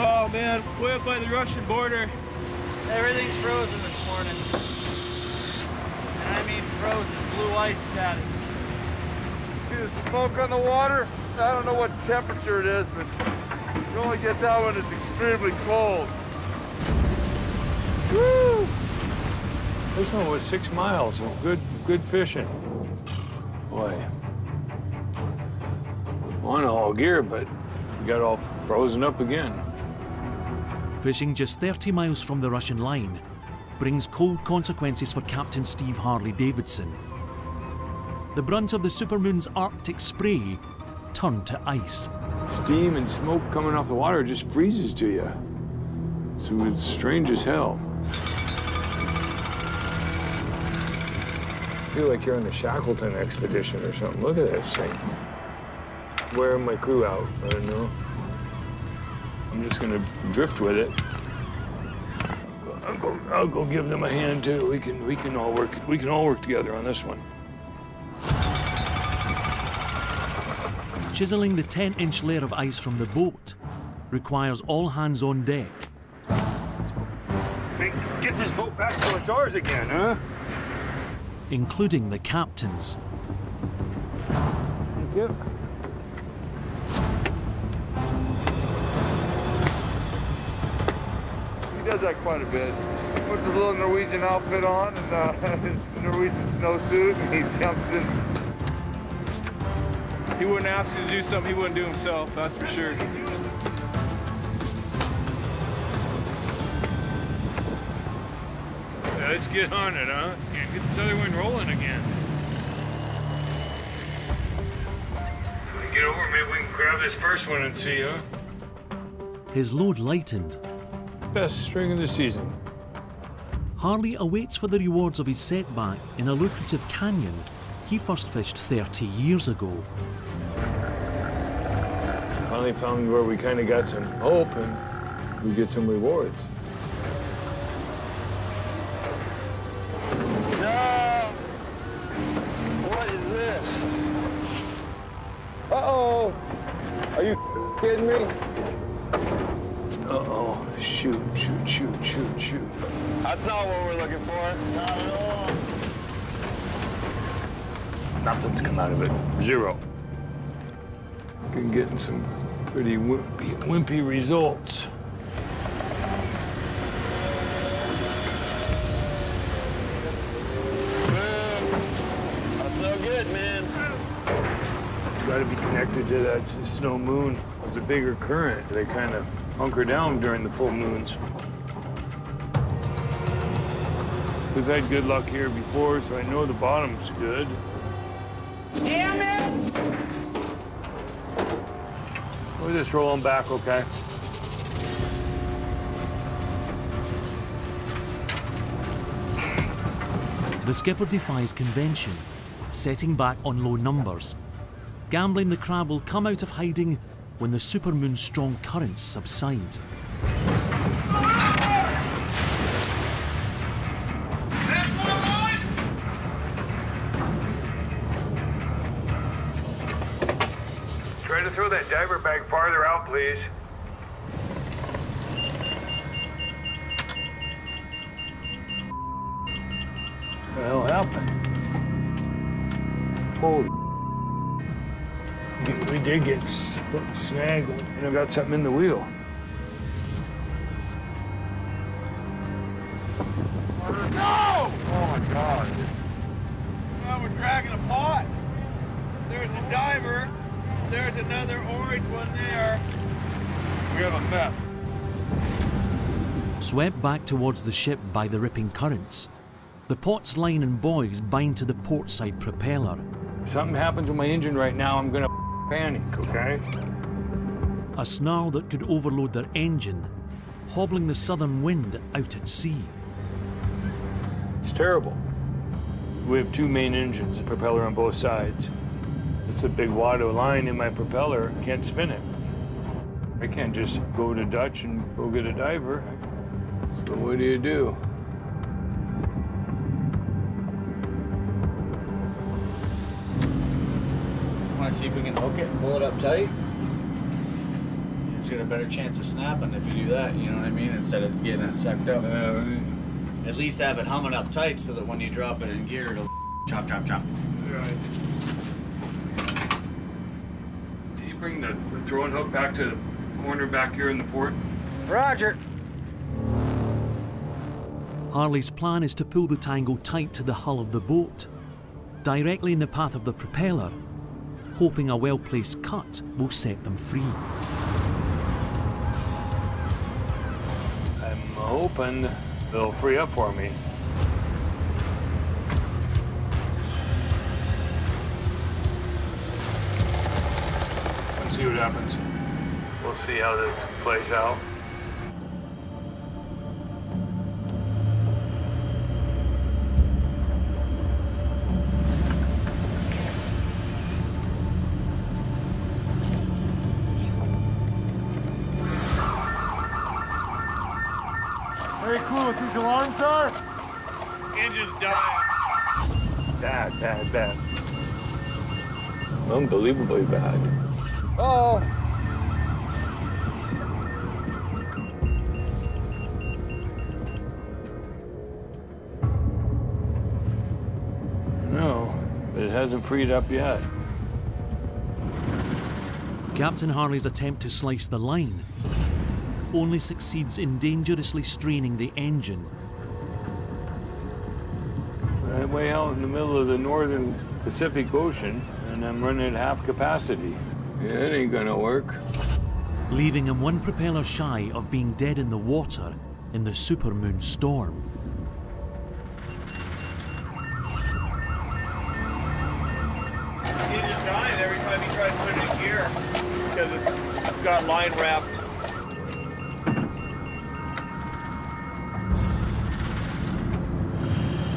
Oh man, way up by the Russian border. Everything's frozen this morning. And I mean frozen, blue ice status. See the smoke on the water? I don't know what temperature it is, but you only get that when it's extremely cold. Woo! This one was six miles of good, good fishing. Boy, on all gear, but we got all frozen up again. Fishing just 30 miles from the Russian line brings cold consequences for Captain Steve Harley Davidson. The brunt of the Supermoon's Arctic spray turned to ice. Steam and smoke coming off the water just freezes to you. So it's strange as hell. I feel like you're on the Shackleton expedition or something. Look at this thing. Wearing my crew out, I don't know. I'm just gonna drift with it. I'll go, I'll go give them a hand too. We can, we can all work, we can all work together on this one. Chiseling the 10 inch layer of ice from the boat requires all hands on deck. Get this boat back to its ours again, huh? including the captains. Thank you. Does that quite a bit. He puts his little Norwegian outfit on and uh, his Norwegian snowsuit, and he jumps in. He wouldn't ask you to do something he wouldn't do himself, that's for sure. Yeah, let's get on it, huh? Get, get this other one rolling again. When we get over, maybe we can grab this first one and see, huh? His load lightened. Best string of the season. Harley awaits for the rewards of his setback in a lucrative canyon he first fished 30 years ago. Finally found where we kind of got some hope and we get some rewards. Shoot, shoot. That's not what we're looking for. Not at all. Nothing's come out of it. Zero. Been getting some pretty wimpy, wimpy results. That's no good, man. It's got to be connected to that snow moon. It's a bigger current. They kind of hunker down during the full moons. We've had good luck here before, so I know the bottom's good. Damn it! We'll just roll them back, okay? The skipper defies convention, setting back on low numbers. Gambling the crab will come out of hiding when the supermoon's strong currents subside. To throw that diver bag farther out, please. What the hell happened? Holy. We- We did get snagged and I got something in the wheel. No! Oh my God. Now we're dragging a pot. There's a diver. There's another orange one there. We have a mess. Swept back towards the ship by the ripping currents, the pot's line and buoys bind to the portside propeller. If something happens with my engine right now, I'm gonna panic, okay? A snarl that could overload their engine, hobbling the southern wind out at sea. It's terrible. We have two main engines, a propeller on both sides. It's a big Watto line in my propeller. Can't spin it. I can't just go to Dutch and go get a diver. So what do you do? Want to see if we can hook it and pull it up tight? It's got a better chance of snapping if you do that. You know what I mean? Instead of getting it sucked up. Yeah, right. At least have it humming up tight so that when you drop it in gear, it'll chop, chop, chop. Right. Can bring the, the throwing hook back to the corner back here in the port? Roger. Harley's plan is to pull the tangle tight to the hull of the boat, directly in the path of the propeller, hoping a well placed cut will set them free. I'm hoping they'll free up for me. See what happens. We'll see how this plays out. Very cool what these alarms are. Engine's dying. Bad, bad, bad. Unbelievably bad. Oh. No, but it hasn't freed up yet. Captain Harley's attempt to slice the line only succeeds in dangerously straining the engine. Right way out in the middle of the northern Pacific Ocean, and I'm running at half capacity. Yeah, it ain't gonna work. leaving him one propeller shy of being dead in the water in the supermoon storm. Engine's dying every time he tries to put it in gear because it's got line wrapped.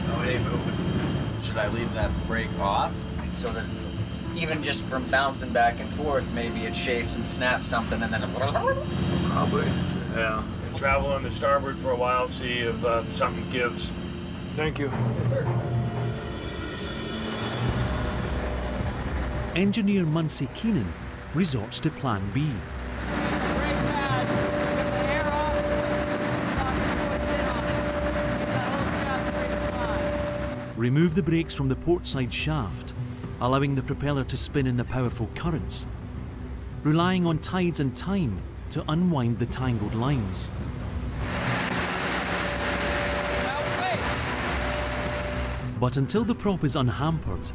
Oh, it ain't moving. Should I leave that brake off so that even just from bouncing back and forth, maybe it chafes and snaps something and then it... Probably. Yeah. Travel on the starboard for a while, see if uh, something gives. Thank you. Yes, Engineer Munsey Keenan resorts to Plan B. Remove the brakes from the portside shaft, allowing the propeller to spin in the powerful currents, relying on tides and time to unwind the tangled lines. But until the prop is unhampered,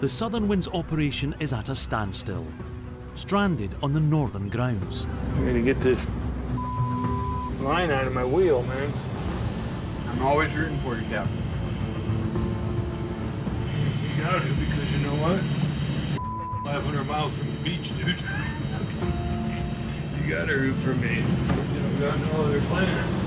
the Southern Wind's operation is at a standstill, stranded on the northern grounds. I'm gonna get this line out of my wheel, man. I'm always rooting for you, Captain. Got to because you know what? 500 miles from the beach, dude. you got to root for me. You don't got no other plan.